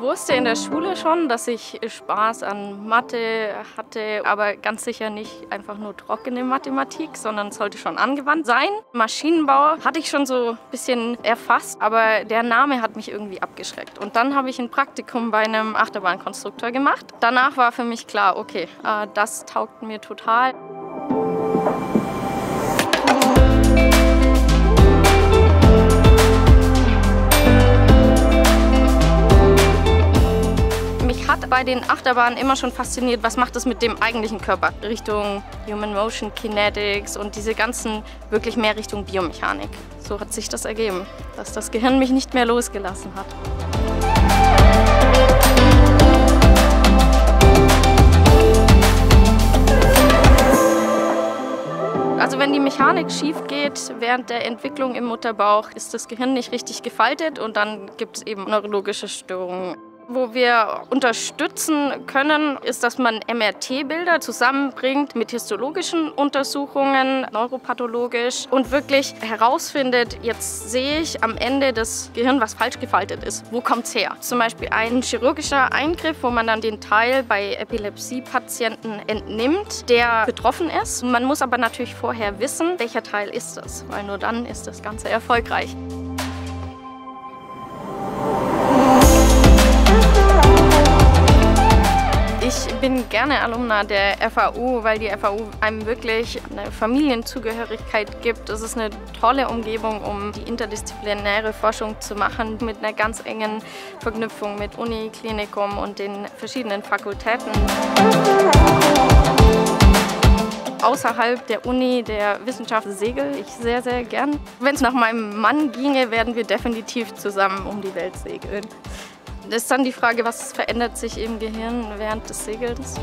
wusste in der Schule schon, dass ich Spaß an Mathe hatte, aber ganz sicher nicht einfach nur trockene Mathematik, sondern sollte schon angewandt sein. Maschinenbau hatte ich schon so ein bisschen erfasst, aber der Name hat mich irgendwie abgeschreckt. Und dann habe ich ein Praktikum bei einem Achterbahnkonstrukteur gemacht. Danach war für mich klar, okay, äh, das taugt mir total. Bei den Achterbahnen immer schon fasziniert, was macht es mit dem eigentlichen Körper Richtung Human Motion Kinetics und diese ganzen wirklich mehr Richtung Biomechanik. So hat sich das ergeben, dass das Gehirn mich nicht mehr losgelassen hat. Also wenn die Mechanik schief geht während der Entwicklung im Mutterbauch, ist das Gehirn nicht richtig gefaltet und dann gibt es eben neurologische Störungen. Wo wir unterstützen können, ist, dass man MRT-Bilder zusammenbringt mit histologischen Untersuchungen, neuropathologisch und wirklich herausfindet, jetzt sehe ich am Ende das Gehirn, was falsch gefaltet ist. Wo kommt es her? Zum Beispiel ein chirurgischer Eingriff, wo man dann den Teil bei Epilepsie-Patienten entnimmt, der betroffen ist. Man muss aber natürlich vorher wissen, welcher Teil ist das, weil nur dann ist das Ganze erfolgreich. Bin gerne Alumna der FAU, weil die FAU einem wirklich eine Familienzugehörigkeit gibt. Es ist eine tolle Umgebung, um die interdisziplinäre Forschung zu machen, mit einer ganz engen Verknüpfung mit Uni, Klinikum und den verschiedenen Fakultäten außerhalb der Uni der Wissenschaft segel ich sehr, sehr gern. Wenn es nach meinem Mann ginge, werden wir definitiv zusammen um die Welt segeln. Das ist dann die Frage, was verändert sich im Gehirn während des Segelns.